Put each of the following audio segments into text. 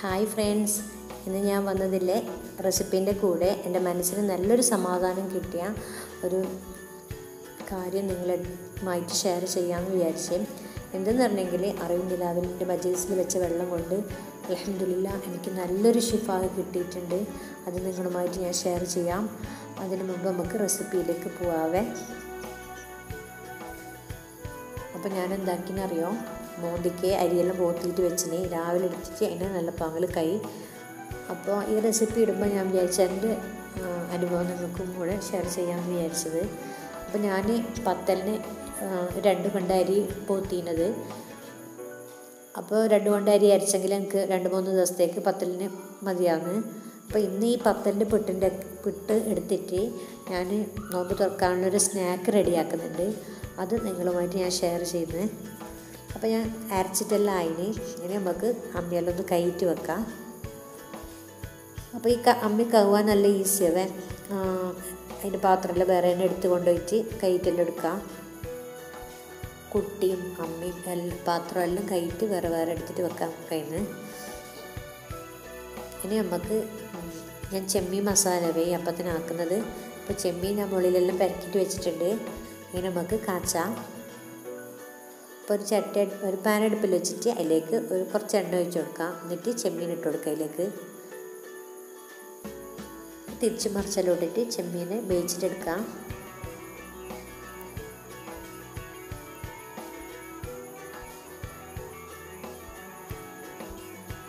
Hi friends. ഇന്ന് ഞാൻ വന്നതിലെ റെസിപ്പീന്റെ കൂടെ എന്റെ മനസ്സിന് നല്ലൊരു സമാധാനം കിട്ടിയ ഒരു കാര്യം നിങ്ങളുമായിട്ട് ഷെയർ ചെയ്യാമെന്ന് വിചാരിച്ച്. എന്തെന്ന് പറഞ്ഞെങ്കിൽ അറിവിന്റെ നിലാവിന്റെ മജീസിൽ വെച്ച വെള്ളം കൊണ്ട് അലഹമില്ല എനിക്ക് നല്ലൊരു ഷിഫാഹ് കിട്ടിയിട്ടുണ്ട്. അത് നിങ്ങളുമായിട്ട് ഞാൻ ഷെയർ ചെയ്യാം. അതിനു മുമ്പ് നമുക്ക് റെസിപ്പിയിലേക്ക് പോവാവേ. അപ്പോൾ ഞാൻ എന്താക്കിയെന്നറിയോ മോന്തിക്ക് അരിയെല്ലാം പോത്തിയിട്ട് വെച്ചിനെ. രാവിലെ എടുത്തിട്ട് അതിന്റെ നല്ല പകൽ കൈ. അപ്പോൾ ഈ റെസിപ്പി ഇടുമ്പോൾ ഞാൻ വിചാരിച്ച എന്റെ അനുഭവം നിങ്ങൾക്കും കൂടെ ഷെയർ ചെയ്യാമെന്ന് വിചാരിച്ചത്. അപ്പോൾ ഞാൻ പത്തലിന് രണ്ട് കൊണ്ട അരി പോത്തിനത്. അപ്പോൾ രണ്ട് കൊണ്ട അരി അരച്ചെങ്കിൽ എനിക്ക് രണ്ട് മൂന്ന് ദിവസത്തേക്ക് പത്തലിന് മതിയാകുന്നു അപ്പോൾ ഇന്ന് ഈ പത്തലിന്റെ പിട്ടിന്റെ പിട്ട് എടുത്തിട്ട് ഞാൻ നോമ്പ് തുറക്കാനുള്ളൊരു സ്നാക്ക് റെഡിയാക്കുന്നുണ്ട് അത് നിങ്ങളുമായിട്ട് ഞാൻ ഷെയർ ചെയ്യുന്നത്. അപ്പോൾ ഞാൻ അരച്ചിട്ടെല്ലാം അതിന് ഇനി നമുക്ക് അമ്മിയെല്ലാം ഒന്ന് കയറ്റി വെക്കാം. അപ്പോൾ ഈ അമ്മി കവുക നല്ല ഈസിയാവേ അതിന്റെ പാത്രമെല്ലാം വേറെ തന്നെ എടുത്ത് കൊണ്ടുപോയിട്ട് കയറ്റെല്ലാം എടുക്കാം. കുട്ടിയും അമ്മയും എല്ലാം പാത്രം എല്ലാം കയറ്റി വേറെ വേറെ എടുത്തിട്ട് വെക്കാം കയ്യിൽ ഇനി നമുക്ക് ഞാൻ ചെമ്മീൻ മസാല മസാലവേ അപ്പത്തിനാക്കുന്നത്. അപ്പോൾ ചെമ്മീൻ ഞാൻ മുകളിലെല്ലാം പെരക്കിട്ട് വെച്ചിട്ടുണ്ട്. ഇനി നമുക്ക് കാച്ചാം. അപ്പോൾ ഒരു ചട്ടി ഒരു പാൻ അടുപ്പിൽ വെച്ചിട്ട് അതിലേക്ക് ഒരു കുറച്ച് എണ്ണ ഒഴിച്ച് കൊടുക്കാം എന്നിട്ട് ചെമ്മീൻ ഇട്ട് കൊടുക്കുക അതിലേക്ക്. തിരിച്ച് മറിച്ചലോട്ടിട്ട് ചെമ്മീനെ വേവിച്ചിട്ടെടുക്കാം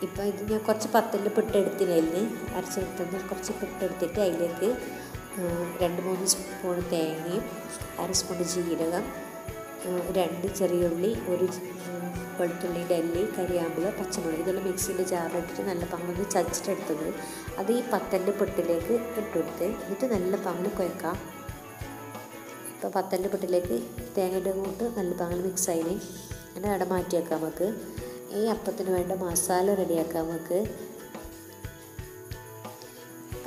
ഇപ്പോൾ ഇത് ഞാൻ കുറച്ച് പത്തൽ പിട്ടെടുത്തിനായിരുന്നു. അരച്ചെടുത്തുനിന്ന് കുറച്ച് പിട്ടെടുത്തിട്ട് അതിലേക്ക് രണ്ട് മൂന്ന് സ്പൂൺ തേങ്ങയും അര സ്പൂൺ ജീരകം രണ്ട് ചെറിയുള്ളി ഒരു വെളുത്തുള്ളിയുടെ അല്ലി കരിയാമ്പുക പച്ചമുളക് ഇതെല്ലാം മിക്സിന്റെ ജാറിലിട്ടിട്ട് നല്ല പങ്കൊന്ന് ചതച്ചിട്ടെടുത്തത്. അത് ഈ പത്തലിന്റെ പൊട്ടിലേക്ക് ഇട്ടുകൊടുത്ത് എന്നിട്ട് നല്ല പങ്ക് കുഴക്കാം. ഇപ്പോൾ പത്തലിന്റെ പൊട്ടിലേക്ക് തേങ്ങയുടെ കൂട്ട് നല്ല പങ്കൽ മിക്സ് ആയിന്. അങ്ങനെ അവിടെ മാറ്റി വെക്കാം നമുക്ക്. ഈ അപ്പത്തിന് വേണ്ട മസാല റെഡിയാക്കാം നമുക്ക്.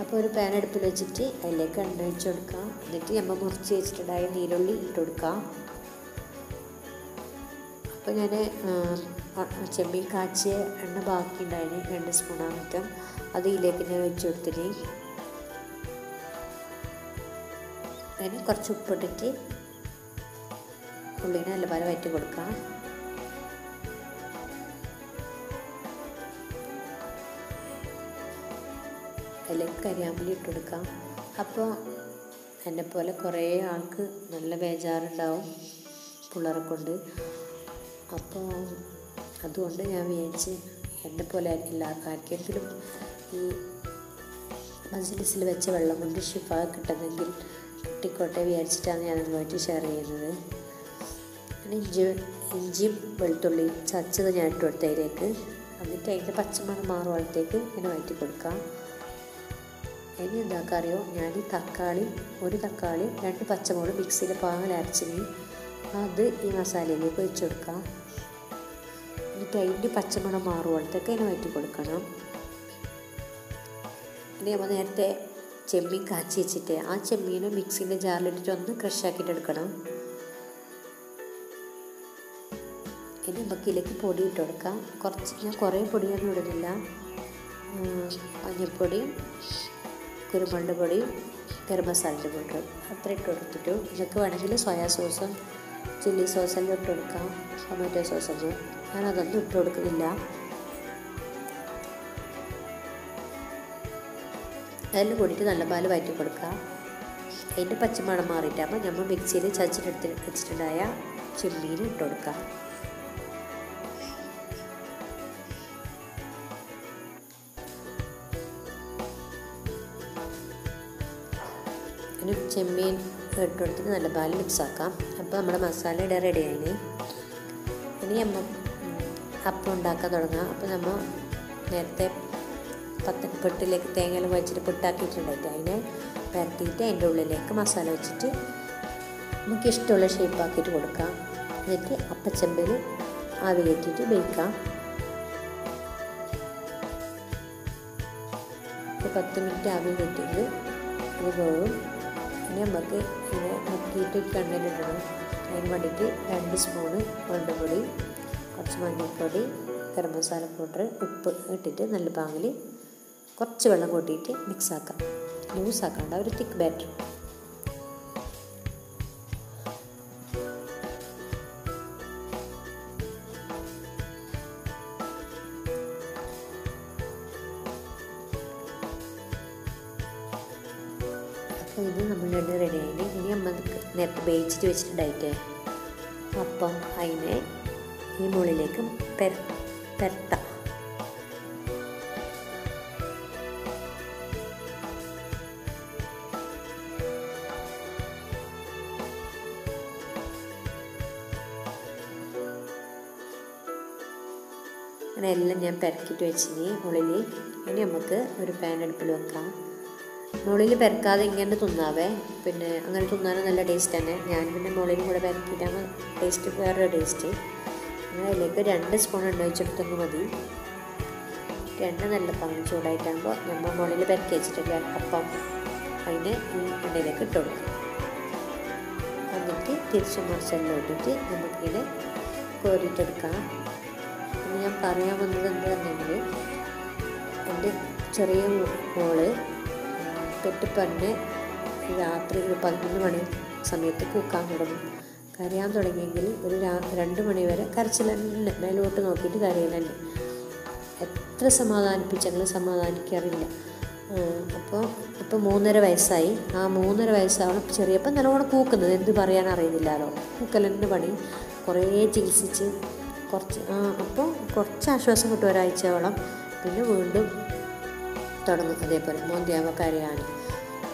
അപ്പോൾ ഒരു പാൻ അടുപ്പിൽ വെച്ചിട്ട് അതിലേക്ക് എണ്ണ വെച്ച് കൊടുക്കാം. എന്നിട്ട് നമ്മൾ മുറിച്ച് വെച്ചിട്ടുണ്ടായ നീരുള്ളി ഇട്ട് കൊടുക്കാം. അപ്പോൾ ഞാൻ ചെമ്മീൻ കാച്ചിയ എണ്ണ ബാക്കി ഉണ്ടായിന് രണ്ട് സ്പൂണാമറ്റം അത് ഇതിലേക്ക് ഞാൻ വെച്ച് കൊടുത്തിട്ട് അതിന് കുറച്ച് ഉപ്പിട്ടിട്ട് ഉള്ളിനെ നല്ല പോലെ വറ്റി കൊടുക്കാം. അതിലേക്ക് കരിയാമ്പലി ഇട്ട് കൊടുക്കാം. അപ്പോൾ എന്നെ പോലെ കുറേ ആൾക്ക് നല്ല ബേജാറുണ്ടാവും പിള്ളേരെ കൊണ്ട്. അപ്പോൾ അതുകൊണ്ട് ഞാൻ വിചാരിച്ച് എന്നെ പോലെ എല്ലാവർക്കും ആർക്കെങ്കിലും ഈ മജ്ലിസിൽ വെച്ച വെള്ളം കൊണ്ട് ഷിഫ കിട്ടുന്നെങ്കിൽ കിട്ടിക്കോട്ടെ വിചാരിച്ചിട്ടാണ് ഞാൻ അതുമായിട്ട് ഷെയർ ചെയ്യുന്നത്. ഇഞ്ചി ഇഞ്ചിയും വെളുത്തുള്ളിയും ചച്ചത് ഞാൻ ഇട്ട് കൊടുത്തതിലേക്ക് എന്നിട്ട് അതിന്റെ പച്ചമണം മാറുമ്പോഴത്തേക്ക് ഇങ്ങനെ വഴറ്റി കൊടുക്കാം. ഇനി എന്താക്കുക അറിയോ ഞാൻ ഈ തക്കാളി ഒരു തക്കാളി രണ്ട് പച്ചമുളക് മിക്സിയിൽ പാങ്ങൽ അരച്ചിന് അത് ഈ മസാലയിലേക്ക് ഒഴിച്ചു കൊടുക്കാം. എന്നിട്ട് അതിന്റെ പച്ചമണം മാറുമ്പോഴത്തേക്ക് അതിനെ വയറ്റി കൊടുക്കണം. ഇനി നമ്മൾ നേരത്തെ ചെമ്മീൻ കാച്ചി വെച്ചിട്ട് ആ ചെമ്മീനെ മിക്സിന്റെ ജാറിലിട്ടിട്ട് ഒന്ന് ക്രഷാക്കിയിട്ട് എടുക്കണം. ഇനി നമുക്ക് ഇതിലേക്ക് പൊടി ഇട്ട് കൊടുക്കാം. കുറച്ച് ഞാൻ കുറേ പൊടിയൊന്നും ഇടുന്നില്ല. മഞ്ഞൾപ്പൊടി കുരുമുളക് പൊടി ഗരം മസാലന്റെ പൊടി അത്ര ഇട്ട് കൊടുത്തിട്ടു. ഇതൊക്കെ വേണമെങ്കിൽ സോയാ സോസും ചില്ലി സോസെല്ലാം ഇട്ട് കൊടുക്കാം? ടൊമാറ്റോ സോസൊക്കെ ഞാൻ അതൊന്നും ഇട്ട് കൊടുക്കുന്നില്ല. അതെല്ലാം കൂടിയിട്ട് നല്ല പാൽ വയറ്റി കൊടുക്കുക അതിന്റെ പച്ചമണം മാറിയിട്ടാകുമ്പോൾ നമ്മൾ മിക്സിയിൽ ചതച്ചിട്ടെടുത്ത് വെച്ചിട്ടുണ്ടായ ചെമ്മീൻ ഇട്ട് കൊടുക്കുക ചെമ്മീൻ നല്ല പാൽ മിക്സ് ആക്കാം അപ്പോൾ നമ്മുടെ മസാല ഇട റെഡി ആയിന് ഇനി നമ്മൾ അപ്പം ഉണ്ടാക്കാൻ തുടങ്ങാം. അപ്പോൾ നമ്മൾ നേരത്തെ പത്ത് പെട്ടിലേക്ക് തേങ്ങയിൽ വെച്ചിട്ട് പൊട്ടാക്കിയിട്ടുണ്ടായിട്ട് അതിനെ പരത്തിയിട്ട് അതിന്റെ ഉള്ളിലേക്ക് മസാല വെച്ചിട്ട് നമുക്ക് ഇഷ്ടമുള്ള ഷേപ്പാക്കിയിട്ട് കൊടുക്കാം. എന്നിട്ട് അപ്പച്ചമ്പിൽ ആവി കയറ്റിയിട്ട് വേവിക്കാം പത്ത് മിനിറ്റ് ആവി കയറ്റിയിട്ട് അത് പോകും ഇനി നമുക്ക് ഇത് മുക്കിയിട്ട് കണ്ണിലിടണം. അതിന് വേണ്ടിയിട്ട് രണ്ട് സ്പൂണ് വെള്ളപ്പൊടി കുറച്ച് മഞ്ഞൾപ്പൊടി ഗരം മസാല പൗഡർ ഉപ്പ് ഇട്ടിട്ട് നല്ല പാങ്ങിൽ കുറച്ച് വെള്ളം കൂട്ടിയിട്ട് മിക്സ് ആക്കാം. ലൂസ് ആക്കണ്ട ഒരു തിക്ക് ബാറ്റർ ഇത് നമ്മൾ രണ്ട് റെഡി ആയിട്ട് ഇനി നമ്മൾ നേരത്തെ വേവിച്ചിട്ട് വെച്ചിട്ടുണ്ടായിട്ടേ. അപ്പം അതിനെ ഈ മുകളിലേക്ക് പെര പെരട്ട. അങ്ങനെ എല്ലാം ഞാൻ പെരക്കിയിട്ട് വെച്ചിനി മുകളിൽ ഇനി നമുക്ക് ഒരു പാൻ അടുപ്പിൽ വെക്കാം. മുകളിൽ പെരക്കാതെ ഇങ്ങനെ തിന്നാവേ. പിന്നെ അങ്ങനെ തിന്നാനും നല്ല ടേസ്റ്റ് തന്നെ. ഞാൻ പിന്നെ മുകളിൽ കൂടെ പെരക്കിയിട്ടാണ് ടേസ്റ്റ് വേറൊരു ടേസ്റ്റ് അങ്ങനെ അതിലേക്ക് രണ്ട് സ്പൂൺ എണ്ണ വെച്ചെടുത്തൊന്ന് മതി. എണ്ണ നല്ല പങ്ക് ചൂടായിട്ടാകുമ്പോൾ നമ്മൾ മുകളിൽ പെരക്കി വെച്ചിട്ടില്ല അപ്പം. അതിന് ഈ എണ്ണയിലേക്ക് ഇട്ട് കൊടുക്കും. എന്നിട്ട് തിരിച്ച് മറിച്ചെല്ലാം ഇട്ടിട്ട് നമുക്കിങ്ങനെ കോരിയിട്ടെടുക്കാം ഞാൻ പറയാൻ വന്നത് എന്താണെന്നുണ്ടെങ്കിൽ എന്റെ ചെറിയ മോൾ പെട്ടിപ്പന്നെ രാത്രി ഒരു പതിനൊന്ന് മണി സമയത്ത് കൂക്കാൻ തുടങ്ങും. കരയാൻ തുടങ്ങിയെങ്കിൽ ഒരു രാ രണ്ട് മണി വരെ കരച്ചിൽ തന്നെ മേലോട്ട് നോക്കിയിട്ട് കരയിൽ എത്ര സമാധാനിപ്പിച്ചെങ്കിലും സമാധാനിക്കാറില്ല. അപ്പോൾ ഇപ്പോൾ മൂന്നര വയസ്സായി. ആ മൂന്നര വയസ്സാവണം ചെറിയപ്പോൾ നല്ലോണം കൂക്കുന്നത്. എന്ത് പറയാൻ അറിയുന്നില്ലല്ലോ കൂക്കലിന്റെ പണി. കുറേ ചികിത്സിച്ച് കുറച്ച് അപ്പോൾ കുറച്ച് ആശ്വാസം കിട്ടും ഒരാഴ്ചയോളം. പിന്നെ വീണ്ടും തുടങ്ങും. അതേപോലെ മോന്തിയാകുമ്പോൾ കരയാണ്.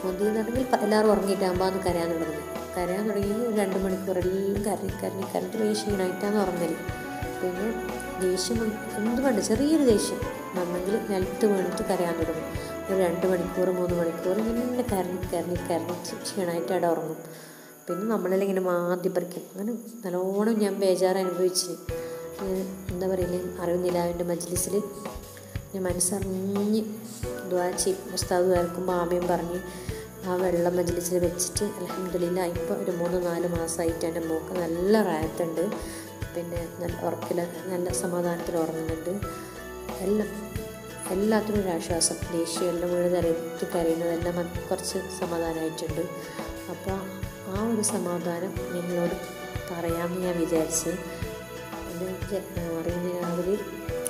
മോന്തി എന്ന് പറഞ്ഞെങ്കിൽ എല്ലാവരും ഉറങ്ങിയിട്ടാകുമ്പോൾ അന്ന് കരയാൻ തുടങ്ങി. കരയാൻ തുടങ്ങി രണ്ട് മണിക്കൂറെല്ലാം കരഞ്ഞ് കരഞ്ഞ് കരഞ്ഞിട്ട് പോയി ക്ഷീണമായിട്ടാണ് ഉറങ്ങൽ. പിന്നെ ദേഷ്യം എന്ത് വേണ്ട ചെറിയൊരു ദേഷ്യം. വന്നെങ്കിൽ നിലത്ത് വീണിട്ട് കരയാൻ തുടങ്ങും. ഒരു രണ്ട് മണിക്കൂർ മൂന്ന് മണിക്കൂർ ഇങ്ങനെ കരഞ്ഞ് കരഞ്ഞ് കരഞ്ഞ് ക്ഷീണമായിട്ട് അവിടെ ഉറങ്ങും. പിന്നെ നമ്മളെല്ലാം ഇങ്ങനെ മാന്തി പറിക്കും. അങ്ങനെ നല്ലോണം ഞാൻ ബേജാറ് അനുഭവിച്ച് എന്താ പറയില്ലേ അറിവിനിലാവിന്റെ മജ്ലിസിൽ ഞാൻ മനസ്സറിഞ്ഞ് ദ്വാച്ചി ഉസ്താദ് വരക്കുമ്പോൾ ആമയും പറഞ്ഞ് ആ വെള്ളം മജ്ലിസിൽ വെച്ചിട്ട് അലഹമില്ല ഇപ്പോൾ ഒരു മൂന്ന് നാല് മാസമായിട്ട് എന്റെ മോക്ക് നല്ല റായത്തുണ്ട്. പിന്നെ നല്ല ഉറക്കിൽ നല്ല സമാധാനത്തിൽ ഉറങ്ങുന്നുണ്ട്. എല്ലാം എല്ലാത്തിനും ഒരു ആശ്വാസം. ദേഷ്യം എല്ലാം മുഴുവൻ തരത്തി കരയുന്നതെല്ലാം കുറച്ച് സമാധാനമായിട്ടുണ്ട്. അപ്പോൾ ആ ഒരു സമാധാനം നിങ്ങളോട് പറയാമെന്ന് ഞാൻ വിചാരിച്ച് അറിയുന്ന രാവിലെ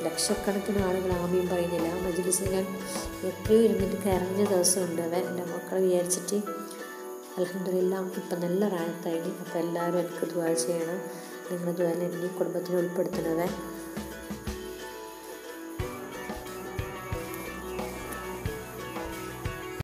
ലക്ഷക്കണക്കിന് ആളുകൾ ആമയും പറയുന്നില്ല. ആ മജ്ലിസിൽ ഞാൻ എപ്പോഴും ഇരുന്നിട്ട് കരഞ്ഞ ദിവസമുണ്ട് അവൻ എന്റെ മക്കളെ വിചാരിച്ചിട്ട്. അലഹമില്ല ഇപ്പം നല്ല റായത്തായി അപ്പോൾ എല്ലാവരും എനിക്ക് ദ്വാ ചെയ്യണം. നിങ്ങളുടെ ദ്വാരം എന്റെ കുടുംബത്തിൽ ഉൾപ്പെടുത്തണവേ